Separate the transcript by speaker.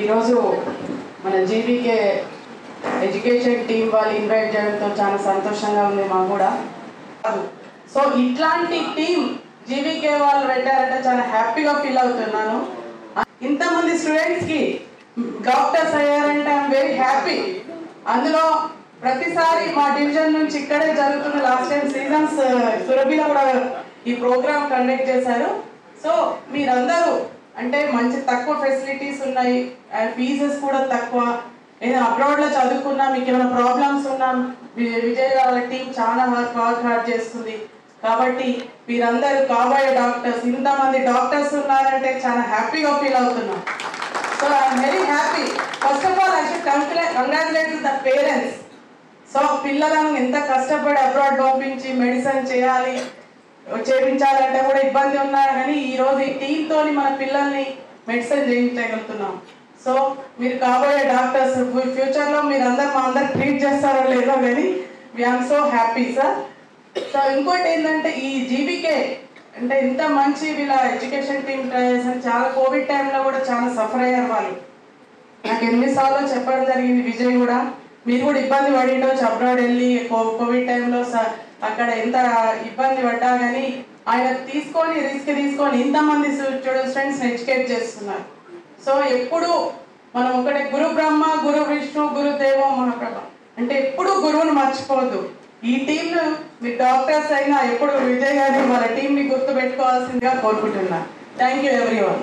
Speaker 1: ఈరోజు మన GVK education team వాళ్ళు ఇన్వైట్ చేయడంతో చాలా సంతోషంగా ఉంది మాకు కూడా. సో ఇట్లాంటి టీం జీవీకే వాళ్ళు పెట్టారంటే చాలా హ్యాపీగా ఫీల్ అవుతున్నాను. ఇంతమంది స్టూడెంట్స్కి డాక్టర్స్ అయ్యారంటే ఐఎమ్ వెరీ హ్యాపీ. అందులో ప్రతిసారి మా డివిజన్ నుంచి ఇక్కడే జరుగుతున్న లాస్ట్ టైం సీజన్స్ సురభిలో కూడా ఈ ప్రోగ్రామ్ కండక్ట్ చేశారు. సో మీరందరూ అంటే మంచి తక్కువ ఫెసిలిటీస్ ఉన్నాయి ఫీజెస్ కూడా తక్కువ. ఏదైనా అబ్రాడ్లో చదువుకున్నా మీకు ఏమైనా ప్రాబ్లమ్స్ ఉన్నా వి- విజయ్ వాళ్ళ టీం చాలా హార్డ్ వర్క్ హార్డ్ చేస్తుంది. కాబట్టి మీరందరూ కాబోయే డాక్టర్స్ ఇంతమంది డాక్టర్స్ ఉన్నారంటే చాలా హ్యాపీగా ఫీల్ అవుతున్నాం. So I'm very happy first of all I should congratulate the parents so పిల్లలను ఎంత కష్టపడి అబ్రాడ్ పంపించి మెడిసిన్ చేయాలి చేయించాలంటే కూడా ఇబ్బంది ఉన్నా కానీ ఈ ఈరోజు ఈ టీంతో మన పిల్లల్ని మెడిసిన్ చేయించగలుగుతున్నాం. సో మీరు కాబోయే డాక్టర్స్ ఫ్యూచర్లో మీరు అందరు మా అందరు ట్రీట్ చేస్తారో లేదో కానీ I'm so happy sir so ఇంకోటి ఏంటంటే ఈ జీబీకే అంటే ఇంత మంచి వీళ్ళ ఎడ్యుకేషన్ టీమ్ చాలా కోవిడ్ టైంలో కూడా చాలా సఫర్ అయ్యారు వాళ్ళు. నాకు ఎన్నిసార్లు చెప్పడం జరిగింది విజయ్ కూడా. మీరు కూడా ఇబ్బంది పడి ఉండొచ్చు అబ్రాడ్ వెళ్ళి కో- కోవిడ్ టైంలో స- అక్కడ ఎంత ఇబ్బంది పడ్డా కానీ ఆయన తీసుకొని రిస్క్ తీసుకొని ఇంతమంది స్టూడెంట్స్ ఎడ్యుకేట్ చేస్తున్నారు. సో ఎప్పుడు మనం ఒకటే గురు బ్రహ్మ గురు విష్ణు గురు దేవో మహాప్రభ అంటే ఎప్పుడు గురువుని మర్చిపోవద్దు. ఈ టీంను మీ డాక్టర్స్ అయినా ఎప్పుడు విజయ్ గారిని వాళ్ళ టీంని గుర్తు పెట్టుకోవాల్సిందిగా కోరుకుంటున్నా. Thank you every one